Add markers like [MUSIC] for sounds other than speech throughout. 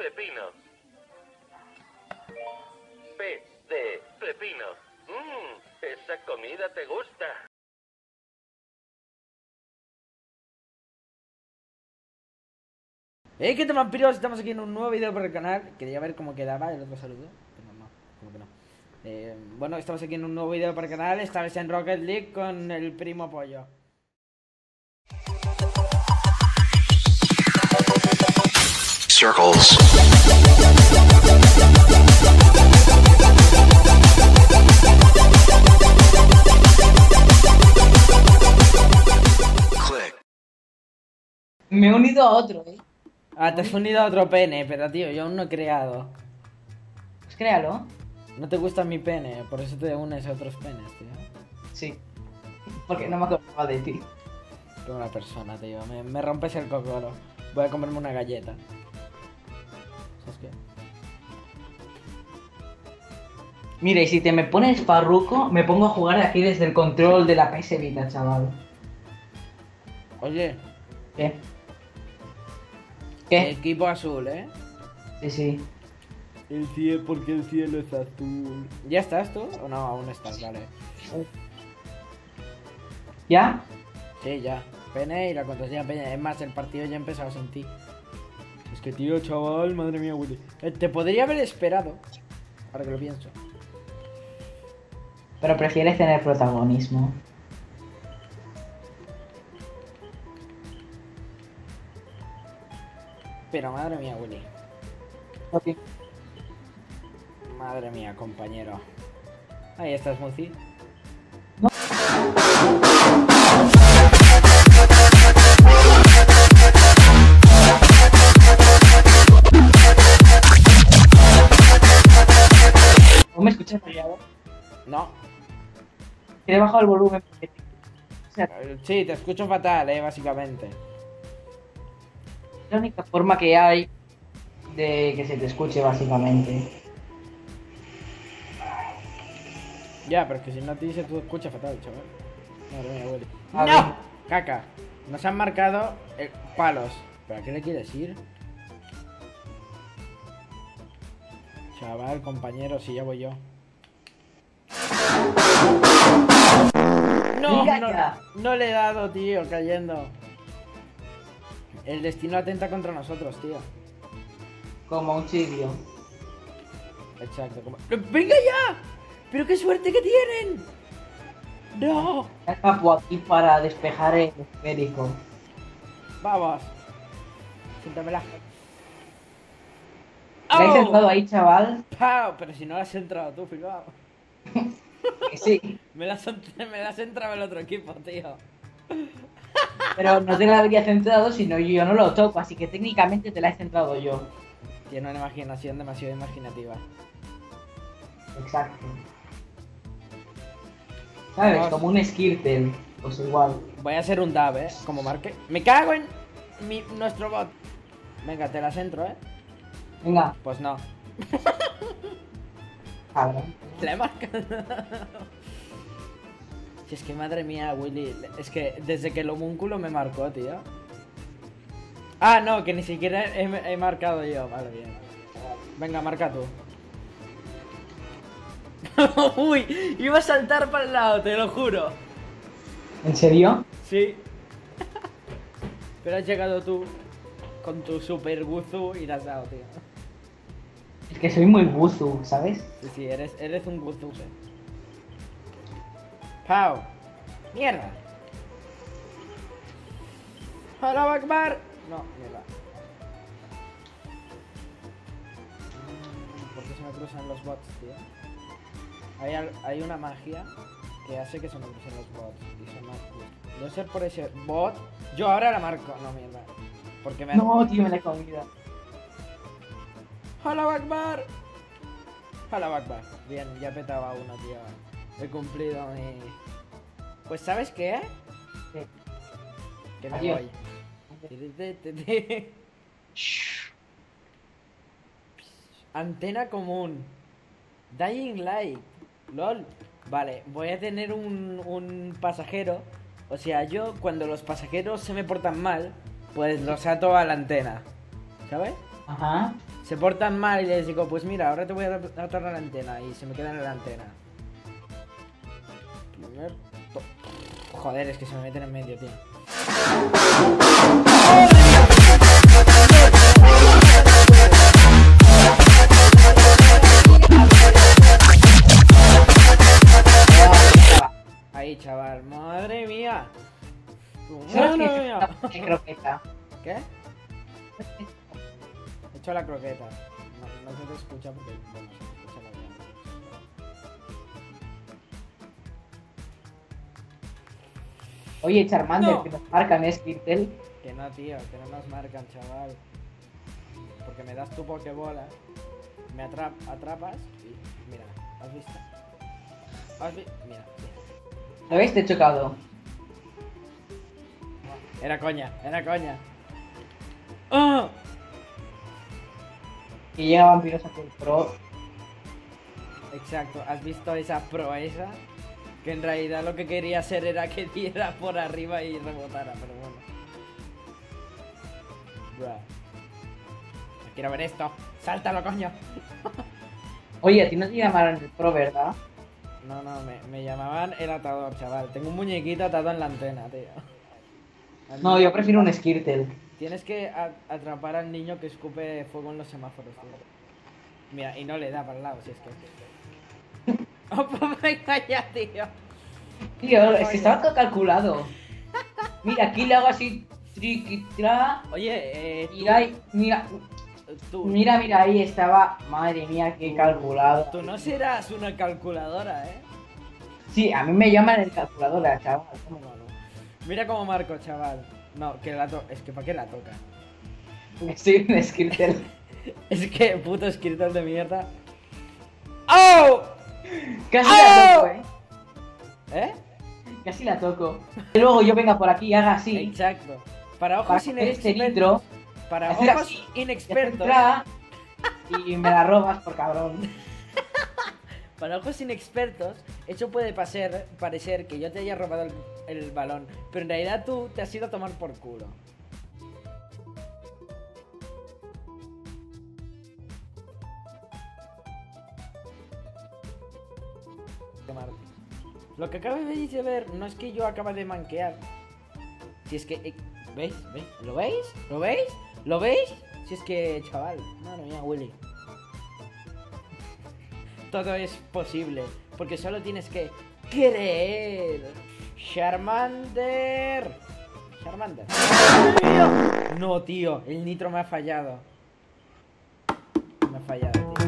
pepino. P de pepino. Mmm, esa comida te gusta. ¡Eh, qué te vampiros! Estamos aquí en un nuevo video para el canal. Quería ver cómo quedaba el otro saludo. Pero no, como que no. Eh, bueno, estamos aquí en un nuevo video para el canal. Esta vez en Rocket League con el primo pollo. Circles. Click. Me he unido a otro, ¿eh? Ah, te has unido a otro pene, pero tío, yo aún no he creado. Pues créalo. No te gusta mi pene, por eso te unes a otros penes, tío. Sí. Porque no me acordaba de ti. Como una persona, tío. Me, me rompes el cocoro. Voy a comerme una galleta. ¿Sabes qué? Mira, y si te me pones farruco, me pongo a jugar aquí desde el control de la PS Vita, chaval. Oye, ¿Qué? ¿Qué? equipo azul, ¿eh? Sí, sí. El cielo, porque el cielo es azul. ¿Ya estás tú? ¿O no? Aún estás, vale. ¿Ya? Sí, ya. Pene y la contraseña Peña. Es más, el partido ya ha empezado sin ti. Es que, tío, chaval, madre mía, Willy. Eh, te podría haber esperado. Ahora que lo pienso. Pero prefieres tener protagonismo. Pero madre mía, Willy. Ok. Madre mía, compañero. Ahí estás, Muzi. No. He bajado el volumen. O sea, Sí, te escucho fatal, eh, básicamente. es la única forma que hay de que se te escuche, básicamente. Ya, pero es que si no te dice tú escuchas fatal, chaval. Madre mía, Willy. A ¡No! ver. Caca. Nos han marcado eh, palos. ¿Pero a qué le quieres ir? Chaval, compañero, si ya voy yo. No, no, no le he dado, tío, cayendo. El destino atenta contra nosotros, tío. Como un chirio. Exacto. como- ¡Venga ya! ¡Pero qué suerte que tienen! ¡No! Escapo aquí para despejar el esférico. Vamos. Siéntamela. ¿Le has ¡Au! entrado ahí, chaval? ¡Pau! Pero si no la has entrado tú, flipado. [LAUGHS] Sí. Me las, [LAUGHS] me las entraba el otro equipo, tío. Pero no te la habría centrado, sino yo no lo toco, así que técnicamente te la he centrado yo. Tiene una imaginación demasiado imaginativa. Exacto. ¿Sabes? Vamos. Como un Skirtle. Pues igual. Voy a hacer un dab, ¿eh? Como marque. ¡Me cago en mi, nuestro bot! Venga, te las entro, ¿eh? Venga, Pues no. cabrón. La he marcado. [LAUGHS] Si es que madre mía, Willy. Es que desde que el homúnculo me marcó, tío. Ah, no, que ni siquiera he, he marcado yo. Vale, bien. Venga, marca tú. [LAUGHS] Uy, iba a saltar para el lado, te lo juro. ¿En serio? Sí. [LAUGHS] Pero has llegado tú con tu super guzu y la has dado, tío. Es que soy muy buzu, ¿sabes? Sí, sí, eres, eres un guzu. sí. Pau. Mierda. Hola, Akbar. No, mierda. Mm, ¿Por qué se me cruzan los bots, tío? Hay, hay una magia que hace que se me crucen los bots. Y son más. Debe ser por ese bot. Yo ahora la marco. No, mierda. Porque me. No, tío, me la he comido. ¡Hola, Akbar! ¡Hola, Akbar! Bien, ya petaba uno, tío. He cumplido mi... Pues, ¿sabes qué? ¿Qué? Que me Adiós. voy. Antena común. Dying Light. LOL. Vale, voy a tener un, un pasajero. O sea, yo cuando los pasajeros se me portan mal, pues los ato a la antena. ¿Sabes? Ajá. Se portan mal y les digo, pues mira, ahora te voy a atar la antena y se me quedan en la antena. Joder, es que se me meten en medio, tío. Ahí, chaval, madre mía. Madre mía. [LAUGHS] ¿Qué? He hecho la croqueta. No, no se te escucha porque bueno, se escucha la. Oye, Charmander, No. que nos marcan, ¿es Kirtel? Que no, tío, que no nos marcan, chaval. Porque me das tu pokebola, me atrap atrapas y mira, ¿has visto? ¿Has visto? Mira, mira. ¿Lo? Te he chocado. Era coña, era coña. Y llega Vampiros Azul Pro. Exacto, ¿has visto esa proeza? Que en realidad lo que quería hacer era que [LAUGHS] diera por arriba y rebotara, pero bueno. Bruh. No Quiero ver esto. ¡Sáltalo, coño! [LAUGHS] Oye, a ti no te llamaron el Pro, ¿verdad? No, no, me, me llamaban el atador, chaval. Tengo un muñequito atado en la antena, tío. No, yo prefiero un Skirtle. Tienes que atrapar al niño que escupe fuego en los semáforos, tío. Mira, y no le da para el lado, si es que. [LAUGHS] ¡Oh, pues venga ya, tío! Tío, es que estaba todo calculado. Mira, aquí le hago así, triqui, tra. Oye, eh. tú- Mira, mira, tú, mira, mira, ahí estaba. Madre mía, qué calculado. tú no serás una calculadora, ¿eh? Sí, a mí me llaman el calculadora, chaval. No. Mira cómo marco, chaval. No, que la to Es que ¿para qué la toca? Soy un Skirtle. [LAUGHS] Es que puto escritor de mierda. ¡Oh! Casi ¡Oh! la toco, eh. ¿Eh? Casi la toco. Y luego yo venga por aquí y haga así. Exacto. Para Para ojos coger este nitro. Para ojos así, hacer inexpertos. Y me la robas por cabrón. [LAUGHS] Para ojos inexpertos, eso puede pasar, parecer que yo te haya robado el, el balón, pero en realidad tú te has ido a tomar por culo. Lo que acabas de ver no es que yo acaba de manquear. Si es que... eh, ¿Veis? ¿Veis? ¿Lo veis? ¿Lo veis? ¿Lo veis? Si es que, chaval, madre mía, Willy [LAUGHS] todo es posible. Porque solo tienes que creer. Charmander. Charmander. No, tío. El nitro me ha fallado. Me ha fallado, tío.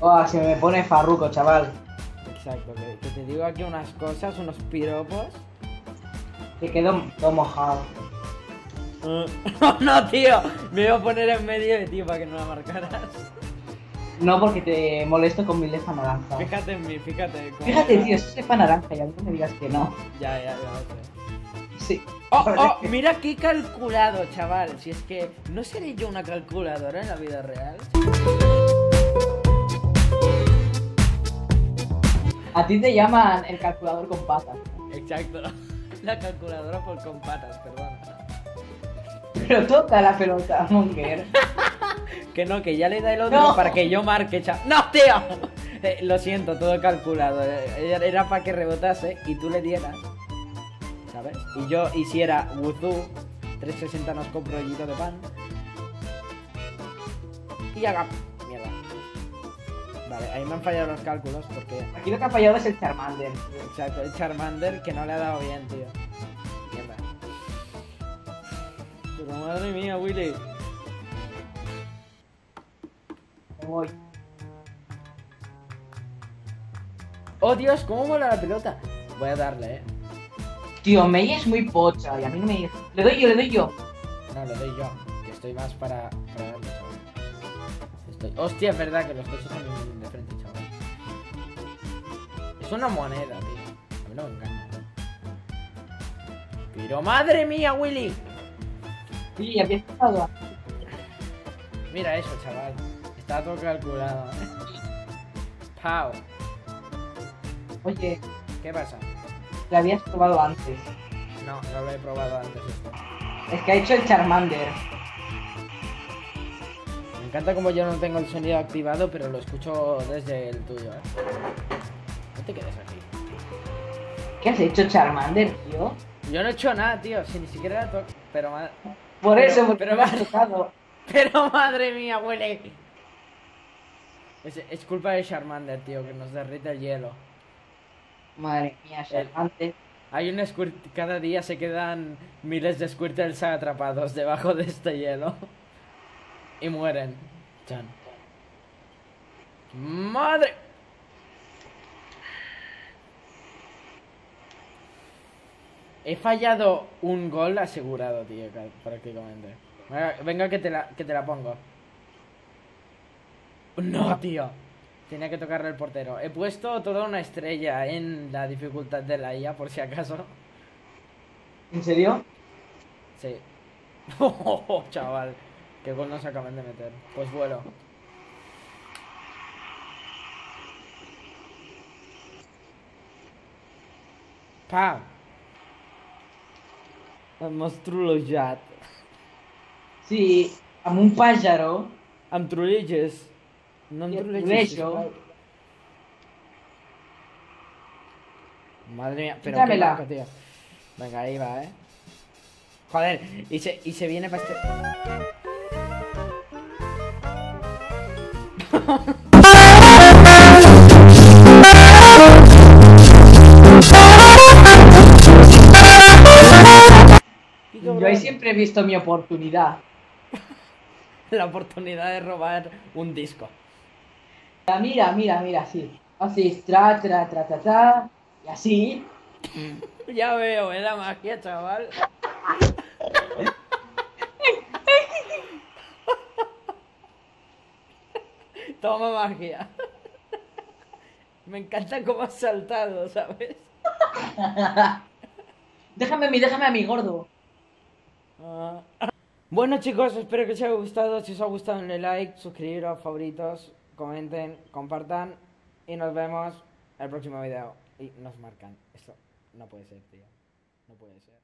Oh, se me pone farruco, chaval. Exacto, que, que te digo aquí unas cosas, unos piropos. Te quedo todo mojado. [LAUGHS] No, no, tío, me voy a poner en medio de ti para que no la marcaras. No porque te molesto con mi lefa naranja. Fíjate en mí, fíjate. Fíjate, tío, eso es lefa naranja y a mí no me digas que no. Ya, ya, ya, sé. Sí. Oh, [LAUGHS] oh, que- mira qué calculado, chaval. Si es que no seré yo una calculadora en la vida real. A ti te llaman el calculador con patas. Exacto. [LAUGHS] La calculadora por con patas, perdón. Pero toca la pelota, Monger. [LAUGHS] Que no, que ya le da el otro No. para que yo marque, cha- ¡No, tío! [LAUGHS] Eh, lo siento, todo calculado. Eh, Era, para que rebotase y tú le dieras. ¿Sabes? Y yo hiciera Wuzoo, 360 nos compro rollito de pan. Y haga. Vale, ahí me han fallado los cálculos porque. Aquí lo que ha fallado es el Charmander. Exacto, el Charmander que no le ha dado bien, tío. Mierda. Pero madre mía, Willy. Me voy. Oh Dios, ¿cómo mola la pelota? Voy a darle, eh. Tío, Mei es muy pocha y a mí no me... Le doy yo, le doy yo. No, le doy yo, que estoy más para, para darle, Hostia, es verdad que los coches son de frente, chaval. Es una moneda, tío. A mí no me engaña. Pero madre mía, Willy. Sí, había estado. Mira eso, chaval. Está todo calculado. Pau. Oye, ¿Qué pasa? lo habías probado antes. No, no lo he probado antes esto. Es que ha hecho el Charmander. Me encanta como yo no tengo el sonido activado, pero lo escucho desde el tuyo, ¿eh? No te quedes aquí. ¿Qué has hecho Charmander, tío? Yo no he hecho nada, tío. Si ni siquiera la toco. Pero, ma- Por Pero- eso, porque pero me has tocado. [LAUGHS] pero madre mía, huele. Es, es culpa de Charmander, tío, que nos derrite el hielo. Madre mía, Charmander. Hay un Squirt... Cada día se quedan miles de Squirtles atrapados debajo de este hielo. Y mueren. Chan. ¡Madre! He fallado un gol asegurado, tío, ca- prácticamente. Venga, venga que, te la, que te la pongo. No, tío. Tenía que tocarle el portero. He puesto toda una estrella en la dificultad de la IA, por si acaso. ¿En serio? Sí. [LAUGHS] Oh, chaval. Qué gol nos acaban de meter. Pues vuelo. Pa. Hemos trolejat. Sí, amb un pájaro. Amb trolleges. No em trolleges. Madre mía, pero qué loco, tío. Venga, ahí va, eh. Joder, y se, y se viene para este. Yo ahí siempre he visto mi oportunidad. La oportunidad de robar un disco. Mira, Mira, mira, mira, así. Así, tra, tra, tra, tra, tra. Y así. [LAUGHS] Ya veo, es la magia, chaval. [LAUGHS] Toma magia. Me encanta cómo has saltado, ¿sabes? [LAUGHS] Déjame a mí, déjame a mí, gordo. Bueno chicos, espero que os haya gustado. Si os ha gustado, denle like, suscribiros, favoritos, comenten, compartan y nos vemos en el próximo video. Y nos marcan. Esto no puede ser, tío. No puede ser.